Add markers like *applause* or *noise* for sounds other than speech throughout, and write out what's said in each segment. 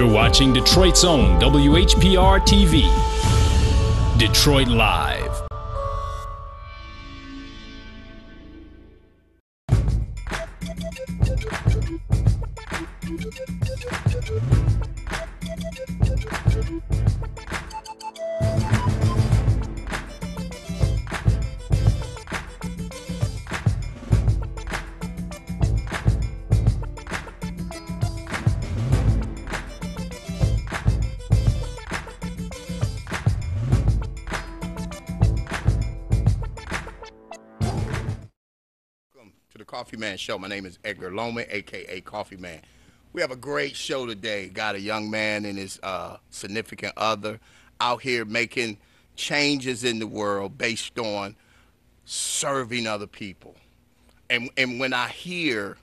You're watching Detroit's own WHPR TV. Detroit Live. Man Show. My name is Edgar Loman, aka Coffee Man. We have a great show today. Got a young man and his uh, significant other out here making changes in the world based on serving other people. And and when I hear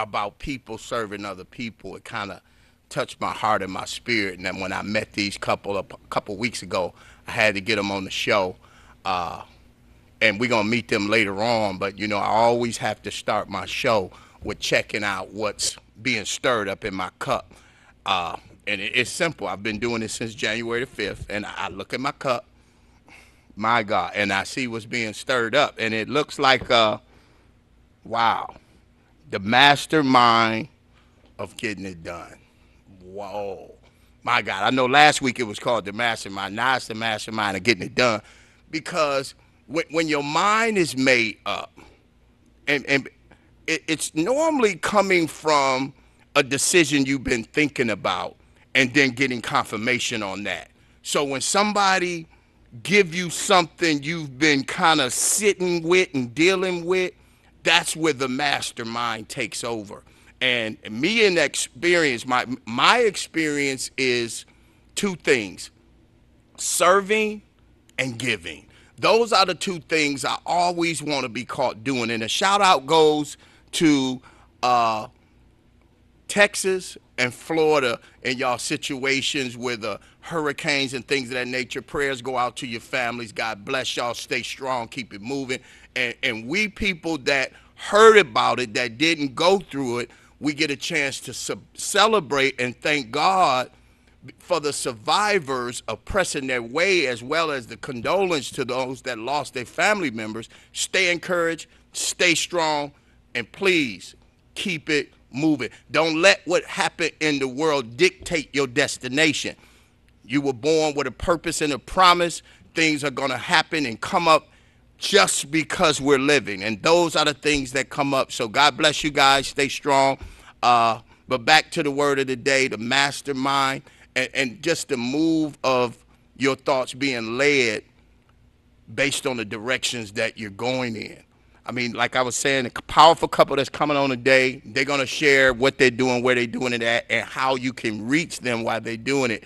about people serving other people, it kind of touched my heart and my spirit. And then when I met these couple a couple weeks ago, I had to get them on the show. Uh, and we're gonna meet them later on. But you know, I always have to start my show with checking out what's being stirred up in my cup. Uh, and it, it's simple. I've been doing this since January the fifth, and I look at my cup, my God, and I see what's being stirred up, and it looks like, uh, wow, the mastermind of getting it done. Whoa. My God, I know last week it was called the mastermind. Now it's the mastermind of getting it done because when, when your mind is made up, and, and it, it's normally coming from a decision you've been thinking about and then getting confirmation on that. So when somebody give you something you've been kind of sitting with and dealing with, that's where the mastermind takes over. And me in experience, my my experience is two things: serving and giving. Those are the two things I always want to be caught doing. And a shout out goes to uh, Texas and Florida and y'all situations with the hurricanes and things of that nature. Prayers go out to your families. God bless y'all. Stay strong. Keep it moving. And, and we people that heard about it, that didn't go through it, we get a chance to celebrate and thank God for the survivors of pressing their way as well as the condolence to those that lost their family members. Stay encouraged, stay strong, and please keep it moving. Don't let what happened in the world dictate your destination. You were born with a purpose and a promise. Things are going to happen and come up just because we're living. And those are the things that come up. So God bless you guys. Stay strong. Uh, but back to the word of the day, the mastermind and, and just the move of your thoughts being led based on the directions that you're going in. I mean, like I was saying, a powerful couple that's coming on today, they're going to share what they're doing, where they're doing it at, and how you can reach them while they're doing it.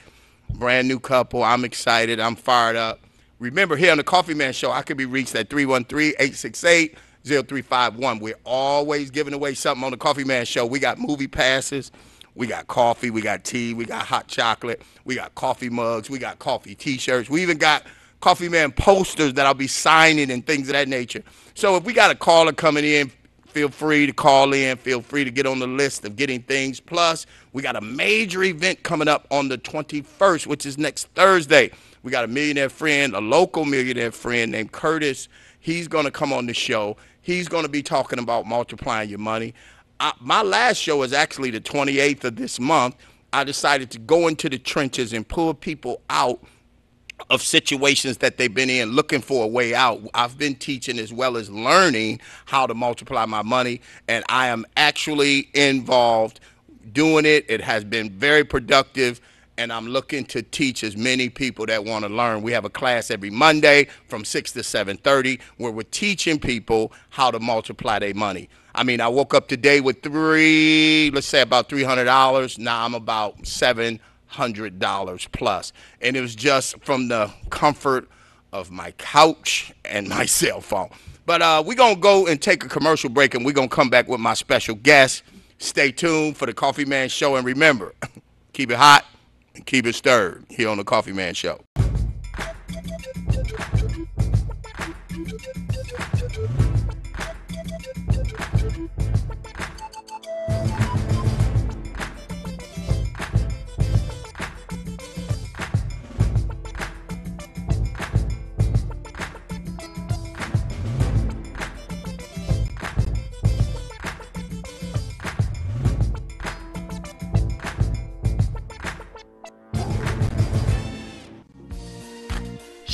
Brand new couple. I'm excited. I'm fired up. Remember, here on the Coffee Man Show, I can be reached at 313 868 0351. We're always giving away something on the Coffee Man Show. We got movie passes. We got coffee, we got tea, we got hot chocolate, we got coffee mugs, we got coffee t-shirts. We even got Coffee Man posters that I'll be signing and things of that nature. So if we got a caller coming in, feel free to call in. Feel free to get on the list of getting things. Plus, we got a major event coming up on the 21st, which is next Thursday. We got a millionaire friend, a local millionaire friend named Curtis. He's going to come on the show. He's going to be talking about multiplying your money. I, my last show is actually the 28th of this month. I decided to go into the trenches and pull people out of situations that they've been in looking for a way out. I've been teaching as well as learning how to multiply my money, and I am actually involved doing it. It has been very productive, and I'm looking to teach as many people that want to learn. We have a class every Monday from 6 to 7:30 where we're teaching people how to multiply their money. I mean, I woke up today with three, let's say about $300. Now I'm about 700 dollars plus, and it was just from the comfort of my couch and *laughs* my cell phone. But uh, we're gonna go and take a commercial break, and we're gonna come back with my special guest. Stay tuned for the Coffee Man Show, and remember, *laughs* keep it hot and keep it stirred here on the Coffee Man Show.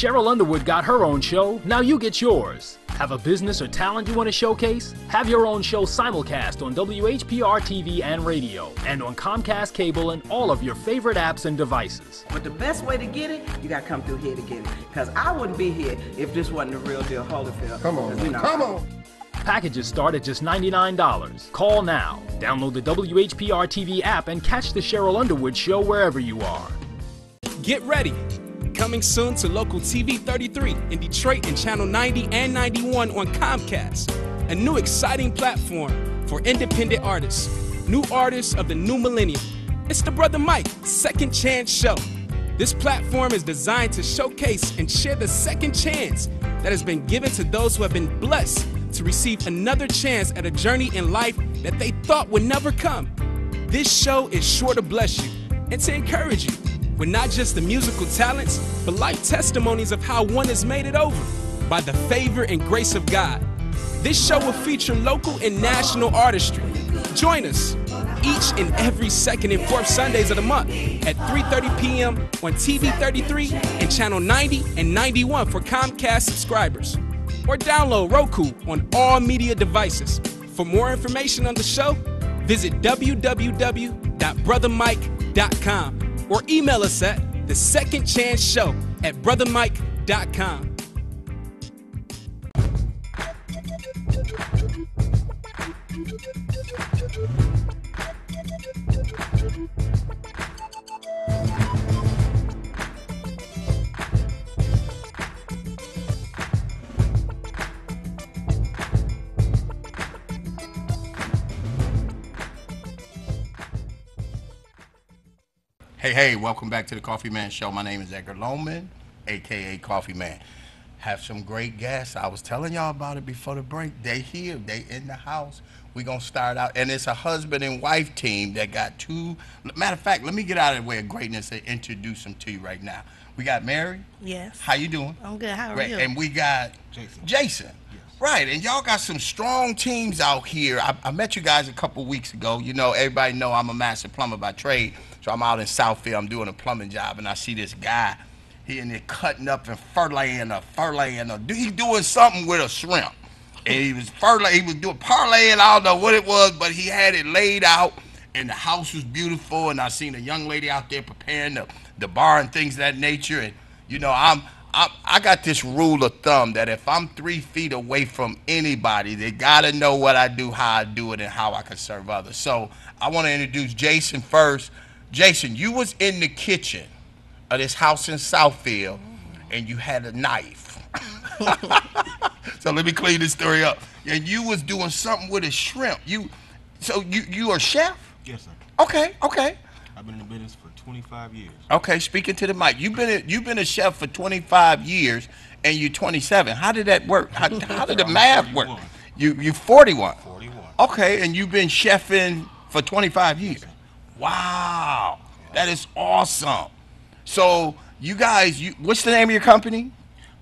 Sheryl Underwood got her own show, now you get yours. Have a business or talent you want to showcase? Have your own show simulcast on WHPR TV and radio, and on Comcast Cable and all of your favorite apps and devices. But the best way to get it, you gotta come through here to get it. Because I wouldn't be here if this wasn't the real deal Holyfield. Come on, 'Cause, you know, come on. Packages start at just $99. Call now. Download the WHPR TV app and catch the Sheryl Underwood show wherever you are. Get ready. Coming soon to local TV 33 in Detroit and channel 90 and 91 on Comcast. A new exciting platform for independent artists, new artists of the new millennium. It's the Brother Mike Second Chance Show. This platform is designed to showcase and share the second chance that has been given to those who have been blessed to receive another chance at a journey in life that they thought would never come. This show is sure to bless you and to encourage you with not just the musical talents, but life testimonies of how one has made it over by the favor and grace of God. This show will feature local and national artistry. Join us each and every second and fourth Sundays of the month at 3:30 p.m. on TV 33 and channel 90 and 91 for Comcast subscribers. Or download Roku on all media devices. For more information on the show, visit www.brothermike.com or email us at the second chance show at brothermike.com. Hey, hey, welcome back to the Coffee Man Show. My name is Edgar Loman, aka Coffee Man. Have some great guests. I was telling y'all about it before the break. They here, they in the house. we gonna start out, and it's a husband and wife team that got two. Matter of fact, let me get out of the way of greatness and introduce them to you right now. We got Mary. Yes. How you doing? I'm good. How are Great. you? And we got Jason. Jason. Right, and y'all got some strong teams out here. I, I met you guys a couple weeks ago. You know, everybody know I'm a master plumber by trade, so I'm out in Southfield. I'm doing a plumbing job, and I see this guy. He in there cutting up and furlaying a furlaying a. He doing something with a shrimp, and he was furlay. He was doing parlaying. I don't know what it was, but he had it laid out, and the house was beautiful. And I seen a young lady out there preparing the the bar and things of that nature. And you know, I'm I, I got this rule of thumb that if I'm three feet away from anybody, they gotta know what I do, how I do it, and how I can serve others. So I want to introduce Jason first. Jason, you was in the kitchen of this house in Southfield, and you had a knife. *laughs* so let me clean this story up. And you was doing something with a shrimp. You, so you you are a chef? Yes, sir. Okay, okay. I've been in the business for 25 years. Okay, speaking to the mic. You've been a, you've been a chef for 25 years, and you're 27. How did that work? How, how did the *laughs* math work? 41. You you 41. 41. Okay, and you've been chefing for 25 years. Wow, that is awesome. So you guys, you what's the name of your company?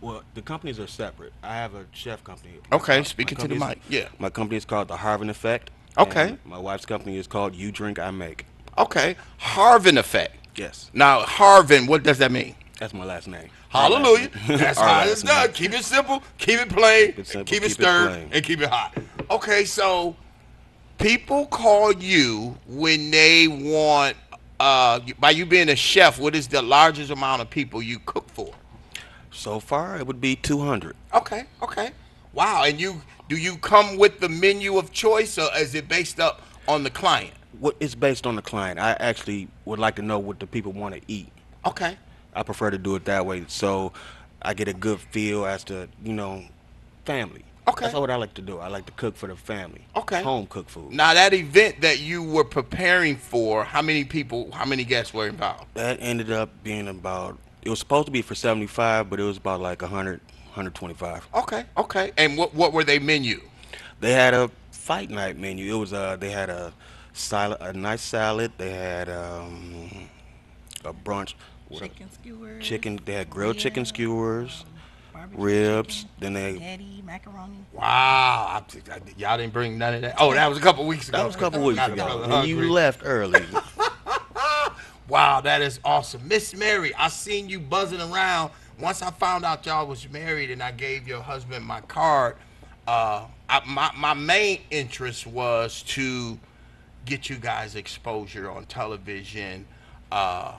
Well, the companies are separate. I have a chef company. Okay, speaking to the mic, yeah. My company is called the Harvin Effect. Okay. My wife's company is called You Drink I Make. Okay, Harvin effect. Yes, Now Harvin, what does that mean? that's my last name. Hallelujah. *laughs* That's how it's done. Keep it simple, keep it plain, Keep it simple, keep it keep it stirred, and keep it hot. Okay, so people call you when they want, uh, by you being a chef, what is the largest amount of people you cook for? So far, it would be 200. Okay, okay. Wow, and you do you come with the menu of choice, or is it based up on the client? What it's based on the client. I actually would like to know what the people want to eat. Okay. I prefer to do it that way, so I get a good feel as to you know, family. Okay. That's what I like to do. I like to cook for the family. Okay. Home cooked food. Now that event that you were preparing for, how many people, how many guests were involved? That ended up being about. It was supposed to be for 75, but it was about like 100, 125. Okay, okay. And what what were they menu? They had a fight night menu. It was uh they had a salad, a nice salad. They had um a brunch. with Chicken skewers. Chicken. They had grilled chicken skewers, barbecue ribs. chicken, Then they. spaghetti, macaroni. Wow, I, I, y'all didn't bring none of that. Oh, that was a couple weeks ago. That was a couple weeks ago. brother And you left early. *laughs* Wow, that is awesome, Miss Mary. I seen you buzzing around once I found out y'all was married and I gave your husband my card, uh, I, my my main interest was to get you guys exposure on television, uh,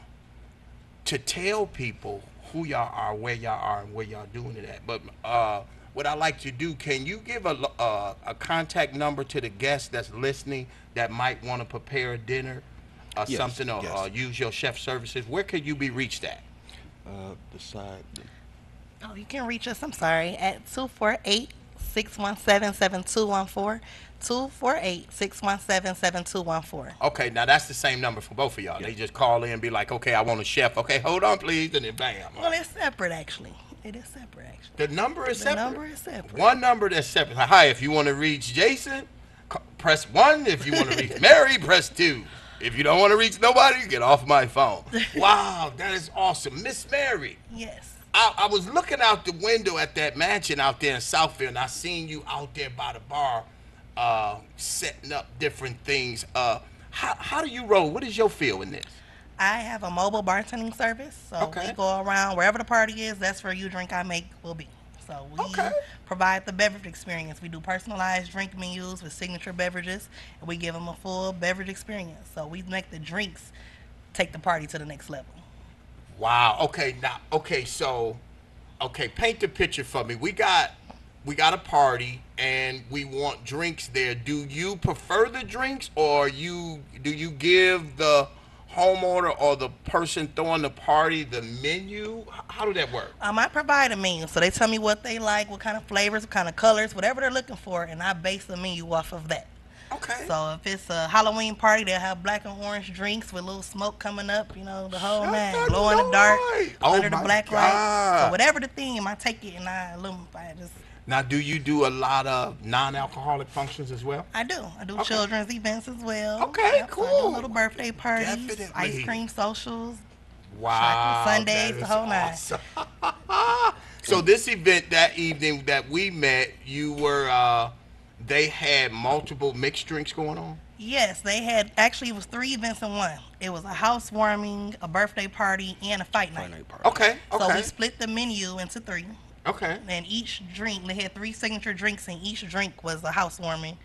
to tell people who y'all are, where y'all are, and where y'all doing it at. But uh, what I like to do, can you give a, lo- uh, a contact number to the guest that's listening that might want to prepare a dinner or Yes, something or yes. uh, use your chef services? Where could you be reached at? Uh, the side. Oh, you can reach us, I'm sorry, at 248 617 7214. 248 617 7214. Okay, now that's the same number for both of y'all. They just call in and be like, okay, I want a chef. Okay, hold on, please, and then bam. Well, it's separate, actually. It is separate, actually. The number is The separate. number is separate. One number that's separate. Hi, if you want to reach Jason, press one. If you want to reach Mary, press two. If you don't want to reach nobody, get off my phone. *laughs* Wow, that is awesome. Miss Mary, Yes. I, I was looking out the window at that mansion out there in Southfield, and I seen you out there by the bar, uh, setting up different things. Uh, how, how do you roll? What is your feel in this? I have a mobile bartending service, so Okay. we go around wherever the party is. That's where you drink I make will be. So we Okay. provide the beverage experience. We do personalized drink menus with signature beverages, and we give them a full beverage experience. So we make the drinks take the party to the next level. Wow. Okay. Now. Okay. So, okay. Paint the picture for me. We got, we got a party, and we want drinks there. Do you prefer the drinks, or you do you give the homeowner or the person throwing the party the menu? How do that work? Um, I provide a menu, so they tell me what they like, what kind of flavors, what kind of colors, whatever they're looking for, and I base the menu off of that. Okay. So if it's a Halloween party, they'll have black and orange drinks with little smoke coming up, you know, the whole Shut nine, glow in the dark, light. Oh under the my black light. So whatever the theme, I take it and I illuminate. I just, now, do you do a lot of non-alcoholic functions as well? I do. I do Okay. children's events as well. Okay, Yep, so I do cool. little birthday parties, Definitely. ice cream socials. Wow. sundaes, the whole nine. awesome. *laughs* so this event that evening that we met, you were uh they had multiple mixed drinks going on? Yes, they had actually it was three events in one. It was a housewarming, a birthday party, and a fight night. Friday party. Okay, So we split the menu into three. Okay. And each drink, they had three signature drinks, and each drink was a housewarming.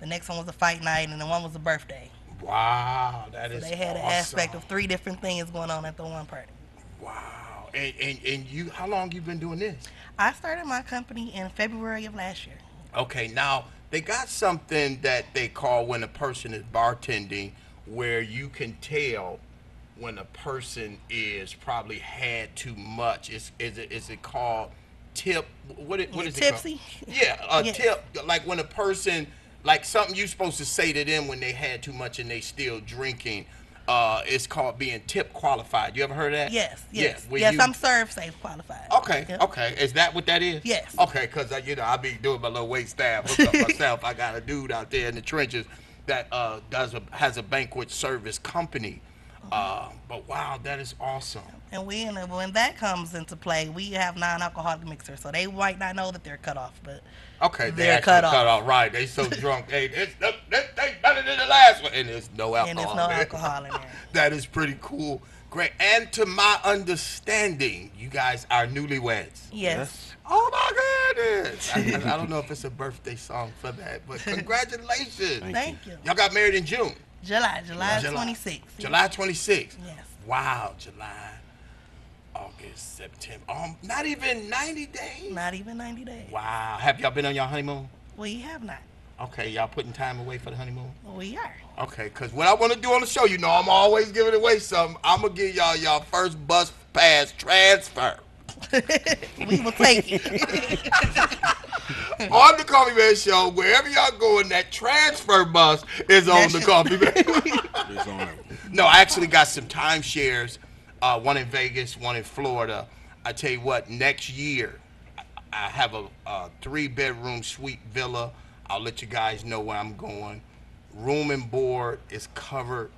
The next one was a fight night, and the one was a birthday. Wow, that So is they had an aspect of three different things going on at the one party. Wow. And, and and you how long you been doing this? I started my company in February of last year. Okay, now they got something that they call when a person is bartending where you can tell when a person is probably had too much. Is is it is it called tip what it, what Yeah, is tipsy? it called? Yeah, a *laughs* Yes. tip like when a person like something you supposed to say to them when they had too much and they still drinking. Uh, it's called being tip qualified. You ever heard of that? Yes, yes, Yeah, yes. you- I'm ServSafe qualified. Okay, Yep. okay. Is that what that is? Yes. Okay, because you know I be doing my little wait staff hook up *laughs* myself. I got a dude out there in the trenches that uh, does a has a banquet service company. Uh, but wow, that is awesome. And we, when that comes into play, we have non-alcoholic mixers, so they might not know that they're cut off, but Okay, they They're actually cut cut off. off. Right, they so *laughs* drunk. Hey, this, this, this thing better than the last one, and there's no alcohol. and there's no alcohol in there. *laughs* that is pretty cool. Great. And to my understanding, you guys are newlyweds. Yes. Oh my goodness! I, I- I don't know if it's a birthday song for that, but *laughs* congratulations. Thank you. Y'all got married in June. July, July, July. 26th. July 26th. Yes. Wow, July, August, September. Um, not even 90 days. Not even 90 days. Wow. Have y'all been on your honeymoon? We have not. Okay, y'all putting time away for the honeymoon? We are. Okay, because what I want to do on the show, you know, I'm always giving away something. I'm going to give y'all y'all first bus pass transfer. *laughs* we will take it. *laughs* *laughs* on the Coffee Man Show, wherever y'all going, that transfer bus is on the Coffee Man. *laughs* It's on it. no, I actually got some timeshares, uh, one in Vegas, one in Florida. I tell you what, next year, I- I have a, a three bedroom suite villa. I'll let you guys know where I'm going. Room and board is covered.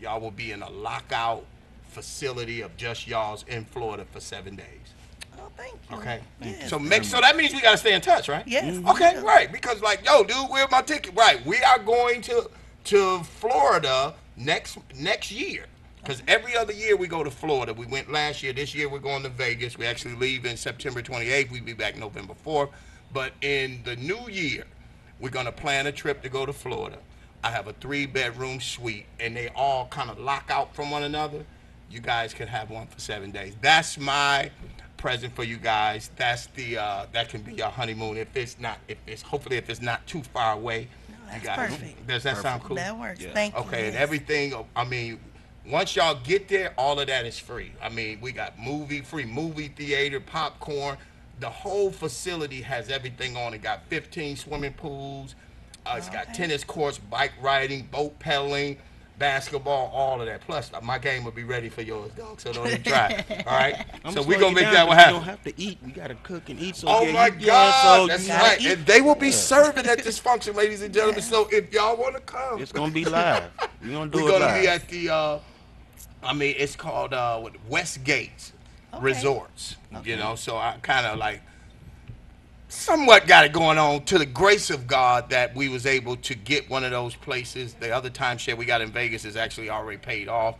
Y'all will be in a lockout facility of just y'all's in Florida for seven days. Thank you. Okay. Yes. So make so that means we gotta stay in touch, right? Yes. Okay, Mhm. right. Because like, yo, dude, where's my ticket? Right. We are going to to Florida next next year. Because every other year we go to Florida. We went last year. This year we're going to Vegas. We actually leave in September 28th. We'll be back November 4th. But in the new year, we're going to plan a trip to go to Florida. I have a three bedroom suite, and they all kind of lock out from one another. You guys can have one for seven days. That's my present for you guys. That's the uh, that can be your honeymoon if it's not if it's hopefully if it's not too far away. that's guys, perfect. Does that sound cool? That works. Yeah. Thank you. Okay, and yes. everything. I mean, once y'all get there, all of that is free. I mean, we got movie free movie theater, popcorn. The whole facility has everything on it. Got 15 swimming pools. Uh, it's got Okay. tennis courts, bike riding, boat pedaling, basketball, all of that. Plus, uh, my game will be ready for yours, dog. So don't even try. *laughs* all right. I'm so we you gonna make down that happen. You don't have to eat. We gotta cook and eat. So Oh yeah, my you- yeah, God, so that's right. eat. And they will be serving at this function, ladies and gentlemen. So if y'all want to come, It's gonna be live. We're gonna *laughs* do We're it gonna live. be at the. Uh, I mean, it's called uh, Westgate Okay. Resorts. You know, so I kind of like somewhat got it going on to the grace of God that we was able to get one of those places. The other timeshare we got in Vegas is actually already paid off,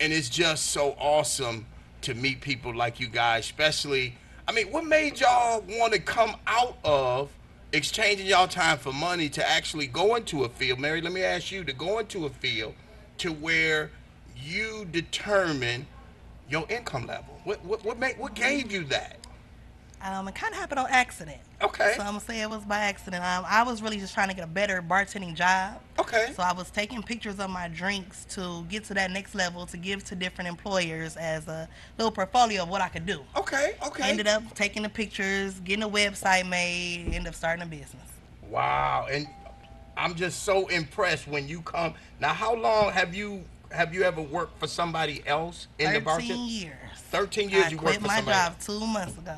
and it's just so awesome to meet people like you guys, especially. I mean, what made y'all want to come out of exchanging y'all time for money to actually go into a field? Mary, let me ask you to go into a field to where you determine your income level. What what what made what gave you that? Um, it kind of happened on accident. Okay. So I'm gonna say it was by accident. Um, I was really just trying to get a better bartending job. Okay. So I was taking pictures of my drinks to get to that next level to give to different employers as a little portfolio of what I could do. Okay. Okay. Ended up taking the pictures, getting a website made, ended up starting a business. Wow, and I'm just so impressed when you come. Now, how long have you have you ever worked for somebody else in the bar? Thirteen years. 13 years I you quit worked for my somebody job two months ago.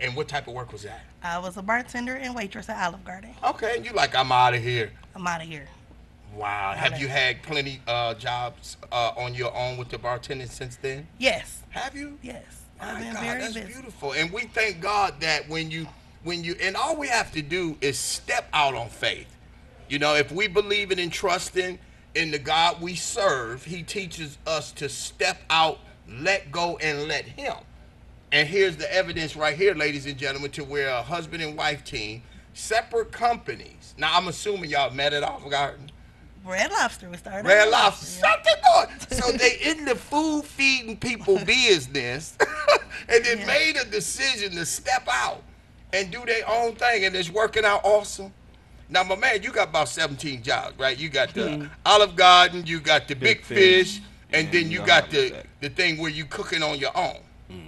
And what type of work was that? I was a bartender and waitress at Olive Garden. Okay, and you like I'm out of here. I'm out of here. Wow. Have you had plenty uh, jobs uh, on your own with the bartending since then? Yes. Have you? Yes. I've My been God, very that's busy. beautiful. And we thank God that when you when you and all we have to do is step out on faith. You know, if we believe in and trusting in the God we serve, he teaches us to step out, let go, and let him. And here's the evidence right here, ladies and gentlemen, to where a husband and wife team, separate companies. Now I'm assuming y'all met at Olive Garden. Red Lobster. We started. Red Lobster. yeah. the door! So *laughs* they in the food feeding people *laughs* business, *laughs* and then Yeah. made a decision to step out and do their own thing, and it's working out awesome. Now, my man, you got about 17 jobs, right? You got the hmm. Olive Garden, you got the Big, Big Fish, Fish, and and then you got the the thing where you cooking on your own.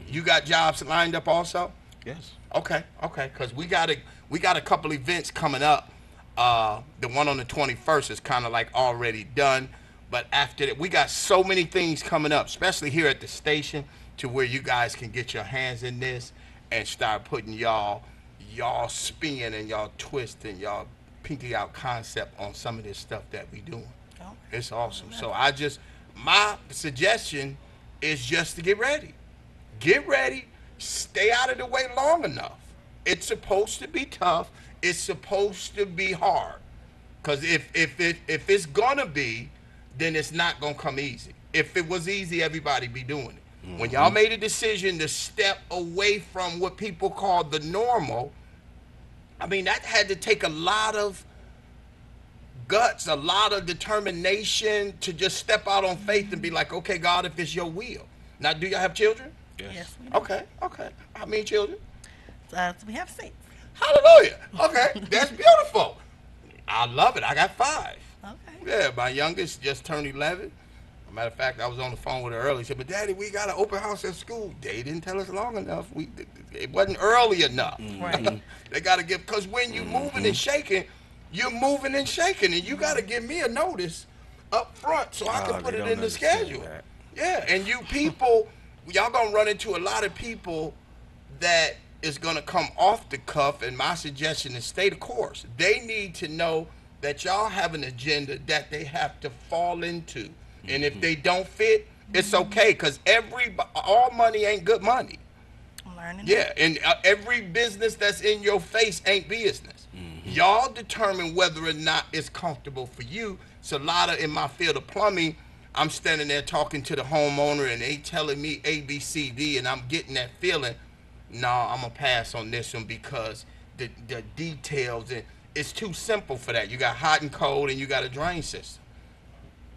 You got jobs lined up also. Yes. Okay, okay, because we got a we got a couple events coming up. Uh, the one on the 21st is kind of like already done, but after that, we got so many things coming up, especially here at the station, to where you guys can get your hands in this and start putting y'all y'all spin and y'all twist and y'all pinky out concept on some of this stuff that we doing. It's awesome. So I just my suggestion is just to get ready. Get ready. Stay out of the way long enough. It's supposed to be tough. It's supposed to be hard. Cause if if it if it's gonna be, then it's not gonna come easy. If it was easy, everybody be doing it. When y'all mm-hmm. made a decision to step away from what people call the normal, I mean that had to take a lot of guts, a lot of determination to just step out on faith and be like, okay, God, if it's your will. Now, do y'all have children? Yes. we do. Okay, okay. How many children? Uh, so we have six. Hallelujah. Okay, that's beautiful. I love it. I got five. Okay. Yeah, my youngest just turned 11. matter of fact, I was on the phone with her early. She said, but Daddy, we got an open house at school. They didn't tell us long enough. We It wasn't early enough. Right. *laughs* they got to give, because when you're moving and shaking, you're moving and shaking, and you got to give me a notice up front so I Oh, can put it in the schedule. that. Yeah, and you people, y'all gonna run into a lot of people that is gonna come off the cuff. And my suggestion is stay the course. They need to know that y'all have an agenda that they have to fall into, and if they don't fit, it's okay. Cause every all money ain't good money. Learning. Yeah, and uh, every business that's in your face ain't business. Y'all determine whether or not it's comfortable for you. So a lot of in my field of plumbing, I'm standing there talking to the homeowner and they telling me A, B, C, D, and I'm getting that feeling. No, I'm gonna pass on this one because the the details and it's too simple for that. You got hot and cold, and you got a drain system.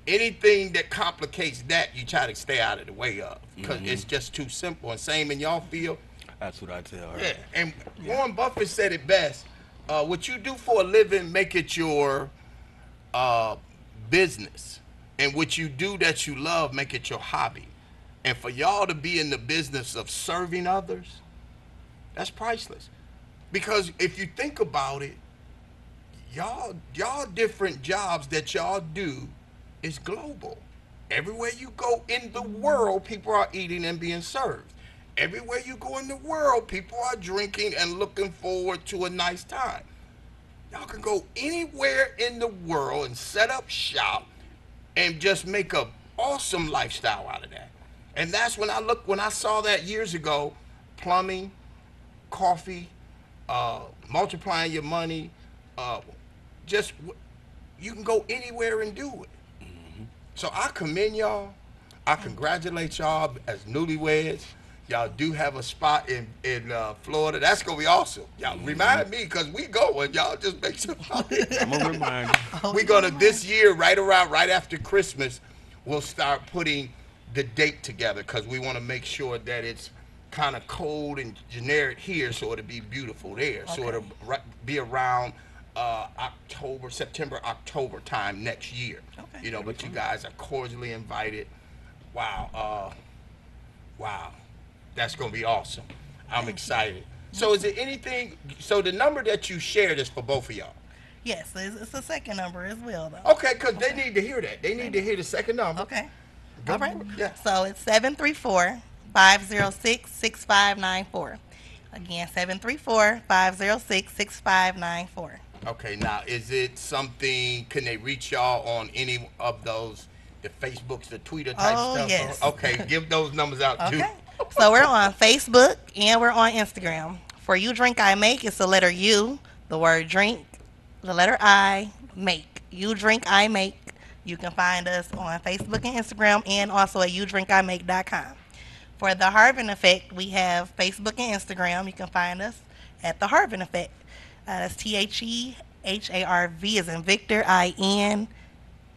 Anything that complicates that, you try to stay out of the way of because it's just too simple. And same in y'all field. That's what I tell her. Yeah, and Warren Buffett said it best. Uh, what you do for a living, make it your uh, business. And what you do that you love, make it your hobby. And for y'all to be in the business of serving others, that's priceless. Because if you think about it, y'all y'all different jobs that y'all do is global. Everywhere you go in the world, people are eating and being served. Everywhere you go in the world, people are drinking and looking forward to a nice time. Y'all can go anywhere in the world and set up shop and just make a awesome lifestyle out of that. And that's when I look when I saw that years ago, plumbing, coffee, uh, multiplying your money, uh, just you can go anywhere and do it. So I commend y'all. I congratulate y'all as newlyweds. Y'all do have a spot in in uh, Florida. That's gonna be awesome. Y'all remind me because we going. Y'all just make sure. *laughs* I'm gonna remind you. *laughs* We're gonna this year, right around, right after Christmas, we'll start putting the date together because we want to make sure that it's kind of cold and generic here, so it'll be beautiful there. Okay. So it'll be around uh, October, September, October time next year. Okay. You know, but you guys are cordially invited. Wow, uh, wow, that's gonna be awesome. I'm excited. So is it anything? So the number that you shared is for both of y'all. Yes, it's, it's a second number as well, though. Okay, because they need to hear that. They need to hear the second number. Okay. Go All right. Yeah. So it's 734 506 6594. Again, 734 506 6594. Okay, now is it something? Can they reach y'all on any of those, the Facebooks, the Twitter type Oh, stuff? yes. Okay, give those numbers out too. So we're on Facebook and we're on Instagram. For you drink I make, it's the letter U, the word drink, the letter I, make. You drink I make. You can find us on Facebook and Instagram and also at youdrinkimake.com. For the Harvin Effect, we have Facebook and Instagram. You can find us at the Harvin Effect. Uh, that's T H E H A R V is in Victor, I N,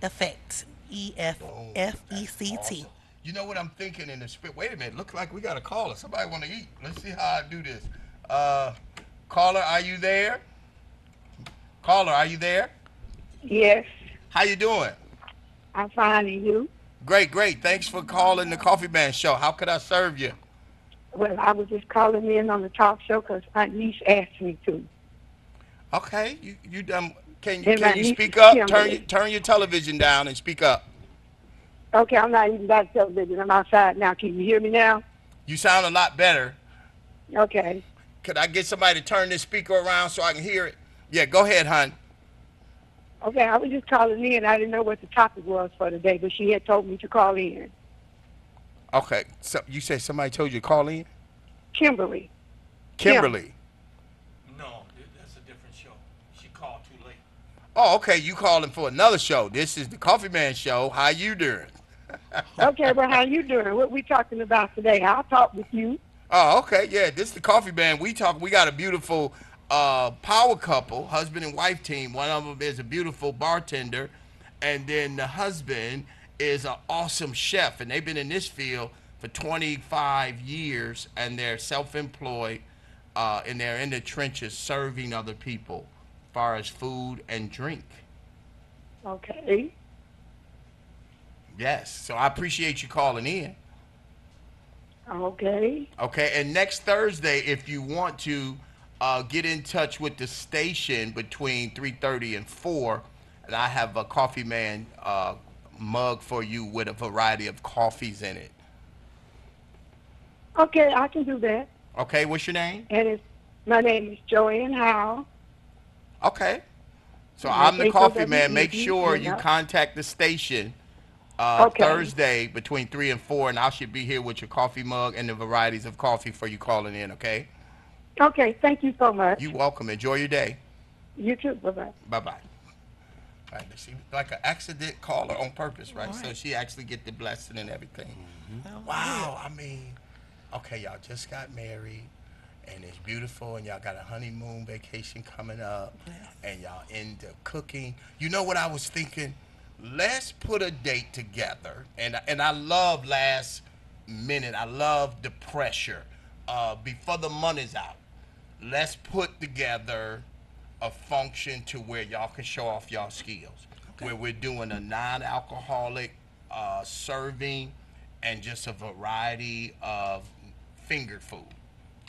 Effect. E F F E C T. You know what I'm thinking in the spirit? Wait a minute. Look like we got a caller. Somebody want to eat. Let's see how I do this. Uh, caller, are you there? Caller, are you there? Yes, How you doing? I'm fine. And you? Great, great. Thanks for calling the Coffee Man Show. How could I serve you? Well, I was just calling in on the talk show because my niece asked me to. Okay, you you done? Can you And can you speak up? Turn your turn your television down and speak up. Okay, I'm not even by the television. I'm outside now. Can you hear me now? You sound a lot better. Okay. Could I get somebody to turn this speaker around so I can hear it? Yeah, go ahead, hon. Okay, I was just calling in. I didn't know what the topic was for today, but she had told me to call in. Okay, so you said somebody told you to call in? Kimberly. Kimberly. No, that's a different show. She called too late. Oh, okay. You calling for another show? This is the Coffee Man Show. How you doing? Okay, well, how you doing? What we talking about today? I'll talk with you. Oh, okay. Yeah, this is the Coffee band. We talk. We got a beautiful uh, power couple, husband and wife team. One of them is a beautiful bartender, and then the husband is an awesome chef, and they've been in this field for 25 years, and they're self-employed, uh, and they're in the trenches serving other people, as far as food and drink. Okay. Yes. So I appreciate you calling in. Okay. Okay, and next Thursday, if you want to uh, get in touch with the station between 3:30 and 4, and I have a Coffee Man uh, mug for you with a variety of coffees in it. Okay, I can do that. Okay, what's your name? And it's my name is Joanne Howe. Okay. So Okay, I'm the Coffee Man. Make sure you contact the station uh, Okay. Thursday between 3 and 4, and I should be here with your coffee mug and the varieties of coffee for you calling in, okay? Okay, thank you so much. You're welcome. Enjoy your day. You too. Bye bye. Bye bye. fact that she like an accident caller on purpose, right? So she actually get the blessing and everything. Oh, Wow, I mean, okay, y'all just got married, and it's beautiful, and y'all got a honeymoon vacation coming up, and y'all end up cooking. You know what I was thinking? Let's put a date together, and and I love last minute. I love the pressure. Uh, before the money's out, let's put together a function to where y'all can show off y'all skills. Where we're doing a non-alcoholic uh, serving and just a variety of finger food.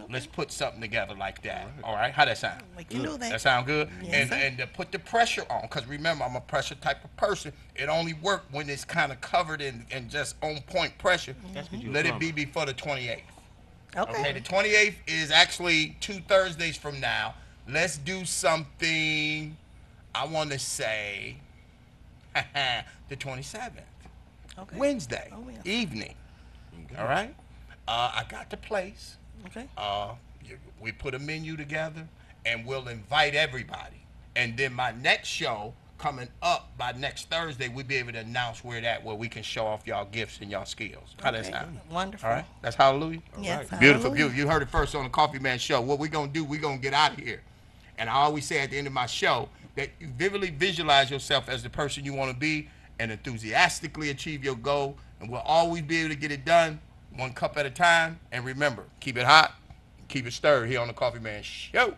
Let's put something together like that. All right, how that sound? We can do that. That sound good? Yes, and sir. and to put the pressure on, because remember, I'm a pressure type of person. It only work when it's kind of covered in and just on point pressure. Mm-hmm. Let it be before the 28th. Okay. Okay, the 28th is actually two Thursdays from now. Let's do something, I want to say, *laughs* the 27th. Okay. Wednesday Oh, yeah. evening. All right? Uh, I got the place. Okay. Uh, we put a menu together and we'll invite everybody. And then my next show coming up by next Thursday, we'll be able to announce where that where we can show off y'all gifts and y'all skills. How that Okay. sound? Wonderful. All right, that's hallelujah. Yes, Beautiful, hallelujah. beautiful. You heard it first on the Coffee Man Show. What we're gonna do, we're gonna get out of here. And I always say at the end of my show that you vividly visualize yourself as the person you want to be and enthusiastically achieve your goal. And we'll always be able to get it done one cup at a time. And remember, keep it hot, keep it stirred here on the Coffee Man Show.